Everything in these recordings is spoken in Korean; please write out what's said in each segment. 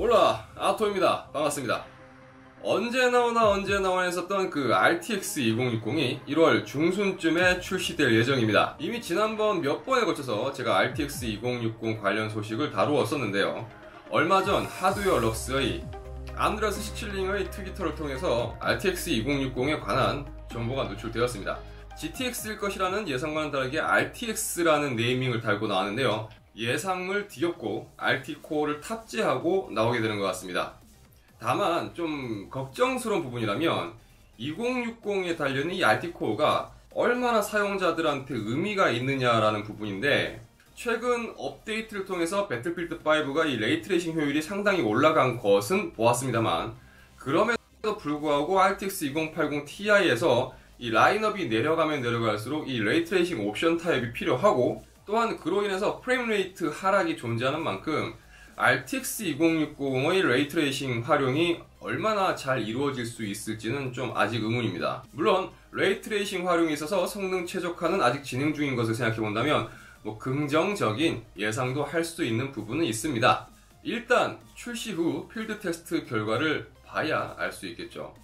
올라 아토입니다. 반갑습니다. 언제 나오나 언제 나오나 했었던 그 RTX 2060이 1월 중순쯤에 출시될 예정입니다. 이미 지난번 몇 번에 걸쳐서 제가 RTX 2060 관련 소식을 다루었었는데요. 얼마 전 하드웨어 럭스의 안드레스 시칠링의 트위터를 통해서 RTX 2060에 관한 정보가 노출되었습니다. GTX일 것이라는 예상과는 다르게 RTX라는 네이밍을 달고 나왔는데요 예상을 뒤엎고 RT코어를 탑재하고 나오게 되는 것 같습니다. 다만 좀 걱정스러운 부분이라면 2060에 달려있는 이 RT코어가 얼마나 사용자들한테 의미가 있느냐라는 부분인데 최근 업데이트를 통해서 배틀필드 5가 이 ray tracing 효율이 상당히 올라간 것은 보았습니다만 그럼에도 불구하고 RTX 2080 Ti에서 이 라인업이 내려가면 내려갈수록 이 ray tracing 옵션 타협이 필요하고 또한 그로 인해서 frame rate 하락이 존재하는 만큼 RTX 2060의 ray tracing 활용이 얼마나 잘 이루어질 수 있을지는 좀 아직 의문입니다. 물론 ray tracing 활용에 있어서 성능 최적화는 아직 진행 중인 것을 생각해 본다면 뭐 긍정적인 예상도 할 수 있는 부분은 있습니다. 일단 출시 후 필드 테스트 결과를 봐야 알 수 있겠죠.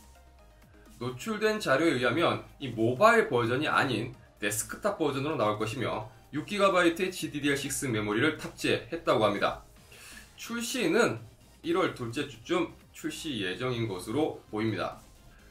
노출된 자료에 의하면 이 모바일 버전이 아닌 데스크탑 버전으로 나올 것이며 6GB의 GDDR6 메모리를 탑재했다고 합니다. 출시는 1월 둘째 주쯤 출시 예정인 것으로 보입니다.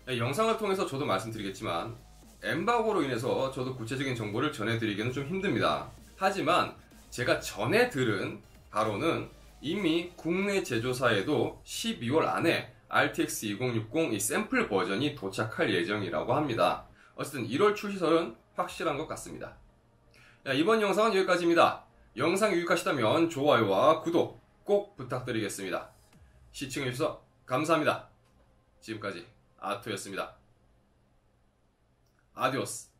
네, 영상을 통해서 저도 말씀드리겠지만 엠바고로 인해서 저도 구체적인 정보를 전해드리기는 좀 힘듭니다. 하지만 제가 전해 들은 바로는 이미 국내 제조사에도 12월 안에 RTX 2060 이 샘플 버전이 도착할 예정이라고 합니다. 어쨌든 1월 출시설은 확실한 것 같습니다. 야, 이번 영상은 여기까지입니다. 영상 유익하시다면 좋아요와 구독 꼭 부탁드리겠습니다. 시청해주셔서 감사합니다. 지금까지 아토였습니다. 아디오스.